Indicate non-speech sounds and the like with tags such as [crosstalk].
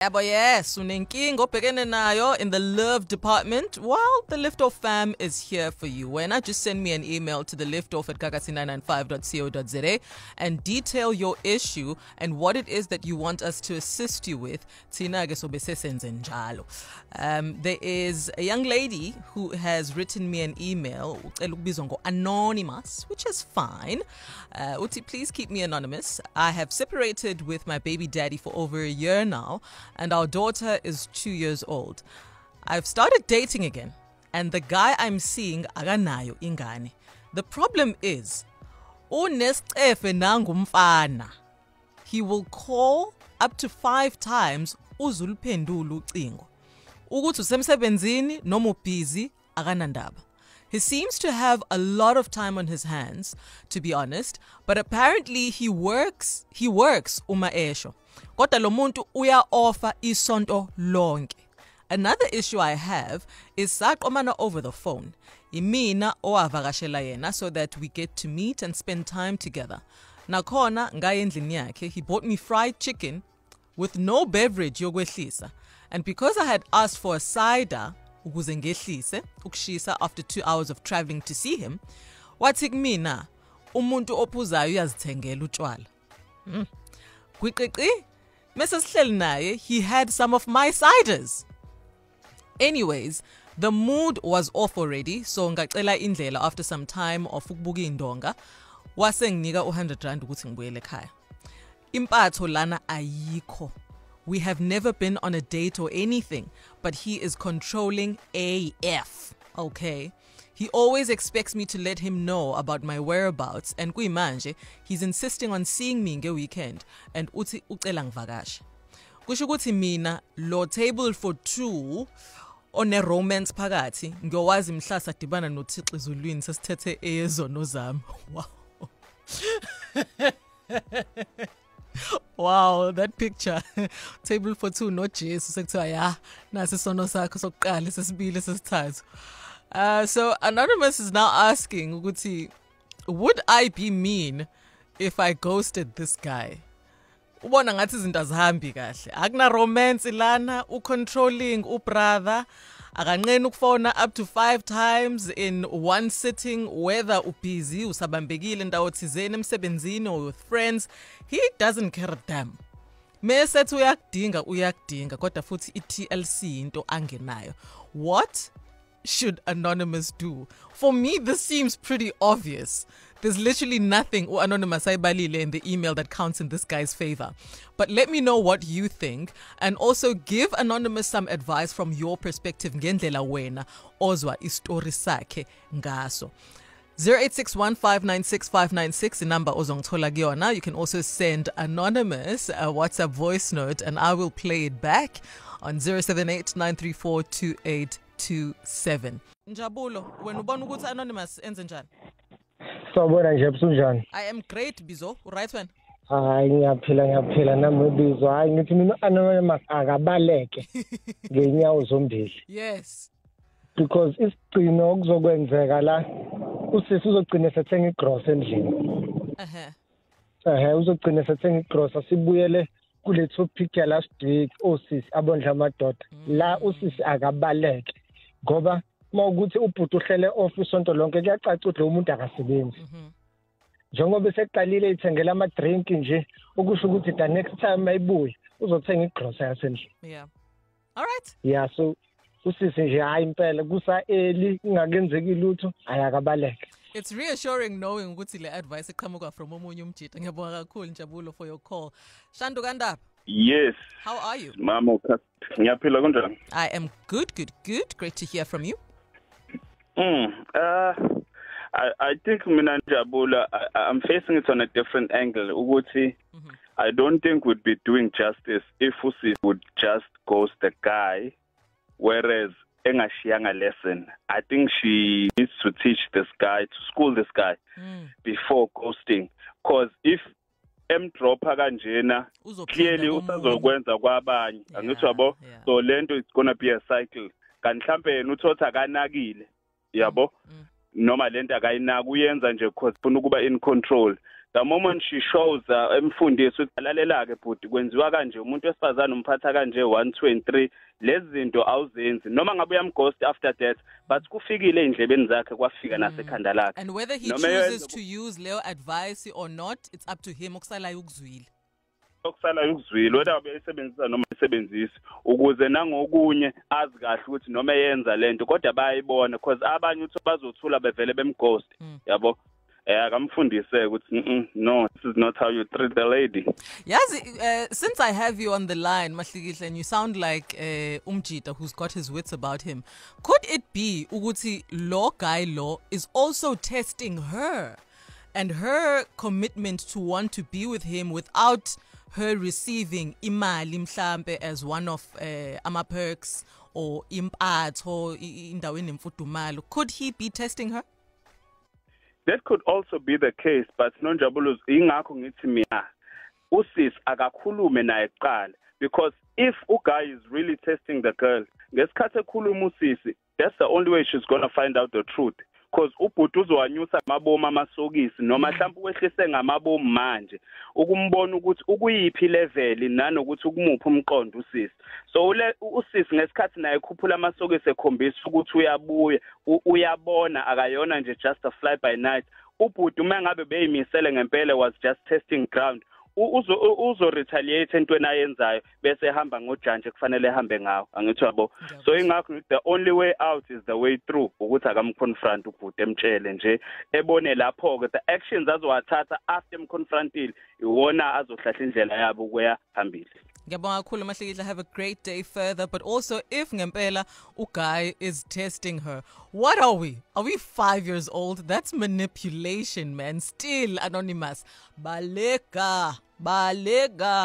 Yabo yes, unenkinga obhekene nayo in the love department. Well, the Liftoff fam is here for you. When I just send me an email to the liftoff at gagasi995.co.za and detail your issue and what it is that you want us to assist you with. Tina njalo. Um, there is a young lady who has written me an email ngo-anonymous which is fine uh, uthi please keep me anonymous i have separated with my baby daddy for over a year now and our daughter is two years old. I've started dating again and the guy i'm seeing aganayo ingani. the problem is he will call up to five times uzuliphendula ucingo. Ukuthi usemsebenzini noma ubusy akanandaba. He seems to have a lot of time on his hands to be honest but apparently he works he works uma esho kodwa lo muntu uya offer isonto lonke Another issue I have is saqomana over the phone. Imina owavakashela yena so that we get to meet and spend time together. Nakhona ngaya endlini yakhe he bought me fried chicken with no beverage yokwehlisa. And because I had asked for a cider ukuze ngehlise ukushisa after 2 hours of traveling to see him, wathi kumina umuntu ophuzayo uyazithengela utshwala. Mm. Kwiqiqi Mrs. sihleli he had some of my ciders. Anyways, the mood was off already, so ngacela indlela after some time of ukubuka indonga wase nginika u100 rand ukuthi ngibuyele ekhaya. Impatho lana ayikho. We have never been on a date or anything, but he is controlling AF. Okay. He always expects me to let him know about my whereabouts and kuyimanje he's insisting on seeing me nge weekend and uthi ucela ngivakashe. kusho ukuthi mina lo table for two one romance phakathi ngiyowazi mhla sadibana noThixo ezulwini sesithethe eyezono zami [laughs] wow [laughs] Wow, that picture. [laughs] Table for two no Jesu sekuthiwa ya nasi isono sakho sokuqala sesibili sesithathu. Uh so anonymous is now asking ukuthi would I be mean if I ghosted this guy? ubona ngathi izinto azihambi kahle. Akuna romance lana ucontrolling ubrother. Akanqeni ukufona up to 5 times in one sitting whether ubusy usabambekile ndawo thizeni emsebenzini or with friends. He doesn't care a damn. Mesethi uyakudinga uyakudinga kodwa futhi i-TLC into angenayo. What? Should anonymous do? For me this seems pretty obvious. There's literally nothing or anonymous ayibalile in the email that counts in this guy's favor. But let me know what you think and also give anonymous some advice from your perspective ngendlela wena ozwa istori sakhe ngaso. 0861596596 inamba ozongithola you can also send anonymous a whatsapp voice note and i will play it back on 0789342827 njabulo wena ubona ukuthi anonymous enze njani? Sawubona nje busunjani i am great bizo. Right wena? Hayi ngiyaphila ngiyaphila nami ubizwa hayi ngithi mina anonymous akabaleke [laughs] ngeenyawo zombili. Yes. Because isigcino okuzokwenzeka la usisi uzogcina sethenga igross endlini. Ehe. Ehe uzogcina sethenga igross asibuyele kule topic ya last week osisi abondla amadoda. La usisi akabaleke. Ngoba mawukuthi ubhuti uhlele off isonto lonke kuyacaca ukuthi lo muntu akasebenzi. Njengoba eseqalile ithengela ama-drink nje ukusho ukuthi the next time mayibuye uzothenga igrosa yasendlini. Yeah. All right. Ya so usisi nje hayi impela kusa-eli kungakenzeki lutho ayakabaleke It's reassuring knowing ukuthi le advice eqhamuka from omunye umjita. Ngiyabonga kakhulu Njabulo for your call. Shandu Kandaba, Yes, how are you? mama. Ngiyaphila kunjani? I am good, good, good. Great to hear from you. Mm. Uh I I think mina Njabula I'm facing it on a different angle ukuthi I don't think we'd be doing justice if Usi would just ghost the guy whereas engashiyanga lesson. I think she needs to teach this guy to school this guy Mm. before ghosting cause if emdropha kanjena Uzophinda clearly komunye. usazokwenza kwabanye Yeah, angithi yabo yeah. so lento it's going to be a cycle kanti mhlambe yena uthothi akanakile yabo Mm. noma lento akayinaki uyenza nje because ufuna ukuba in control the moment she shows uh, emfundisi ukuthi lalela ke bhuti kwenziwa kanje umuntu wesifazane umphatha kanje 1 2 and 3 lezi zinto awuzenzi. Noma ngabe uyamghost after that but kufikile endlebeni zakhe kwafika nasekhanda lakhe. And whether he Noma chooses yenza to use leyo advice or not it's up to him okusalayo ukuzwile okusalayo ukuzwile whether bayisebenzisa noma ayisebenzisi ukuze nangokunye azi kahle ukuthi noma eyenza lento kodwa bayayibona because abanye uthi bazothula bevele bemghost yabo? eh akamfundise ukuthi "Mm, mm, no this is not how you treat the lady. Yazi uh, since i have you on the line mahlikihle and you sound like uh, umjita who's got his wits about him could it be ukuthi lo guy lo is also testing her and her commitment to want to be with him without her receiving imali mhlambe as one of uh, ama perks or impatho indaweni emfudumalo could he be testing her that could also be the case but nonjabulo ingakho ngithi mina usis akakhulume naye kuqala because if uguy is really testing the girl ngesikhathi ekhuluma usisi that's the only way she's going to find out the truth because ubhuti uzowanyusa amabomu amasokisi noma mhlawumbe ukwehlise ngamabomu manje ukumbona ukuthi ukuyiphi level nanokuthi ukumuphi umqondo usisi. So usisi ngesikhathi naye ekhuphula amasokisi ekhombisa ukuthi uyabuya uyabona akayona nje just a fly by night. Ubhuti uma ngabe beyimisele ngempela was just testing ground. Uzo u- uzo retaliate entweni ayenzayo bese ehamba ngojantshi kufanele ehambe ngawo. Angithi yabo so ingakho ngithi the only way out is the way through ukuthi akamconfront ubhuti emtshele nje ebone lapho ke the actions azowathatha after emconfrontile iwona azohlahla indlela yabo ukuya phambili. Ngiyabonga kakhulu Mahlikihla have a great day further. But also if ngempela uguy is testing her. What are we? Are we 5 years old? That's manipulation man. Still anonymous. Balega balega